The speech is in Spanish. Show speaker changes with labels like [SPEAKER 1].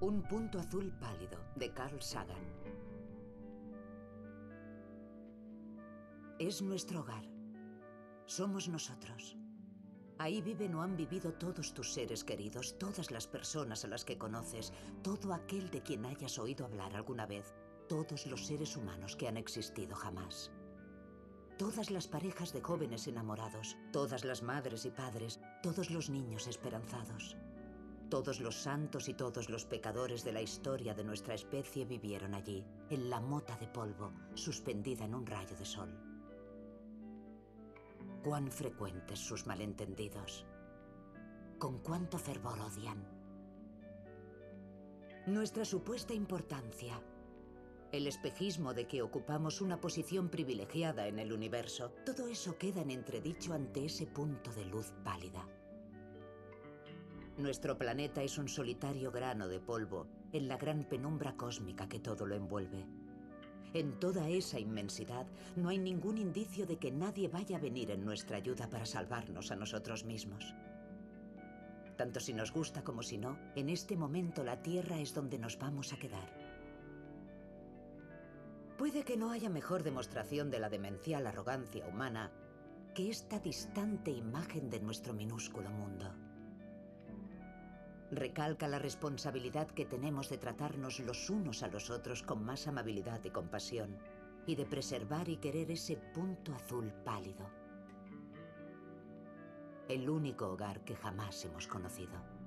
[SPEAKER 1] Un punto azul pálido, de Carl Sagan. Es nuestro hogar. Somos nosotros. Ahí viven o han vivido todos tus seres queridos, todas las personas a las que conoces, todo aquel de quien hayas oído hablar alguna vez, todos los seres humanos que han existido jamás. Todas las parejas de jóvenes enamorados, todas las madres y padres, todos los niños esperanzados. Todos los santos y todos los pecadores de la historia de nuestra especie vivieron allí, en la mota de polvo, suspendida en un rayo de sol. Cuán frecuentes sus malentendidos. Con cuánto fervor odian. Nuestra supuesta importancia. El espejismo de que ocupamos una posición privilegiada en el universo. Todo eso queda en entredicho ante ese punto de luz pálida. Nuestro planeta es un solitario grano de polvo en la gran penumbra cósmica que todo lo envuelve. En toda esa inmensidad no hay ningún indicio de que nadie vaya a venir en nuestra ayuda para salvarnos a nosotros mismos. Tanto si nos gusta como si no, en este momento la Tierra es donde nos vamos a quedar. Puede que no haya mejor demostración de la demencial arrogancia humana que esta distante imagen de nuestro minúsculo mundo recalca la responsabilidad que tenemos de tratarnos los unos a los otros con más amabilidad y compasión, y de preservar y querer ese punto azul pálido. El único hogar que jamás hemos conocido.